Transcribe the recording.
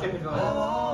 재미가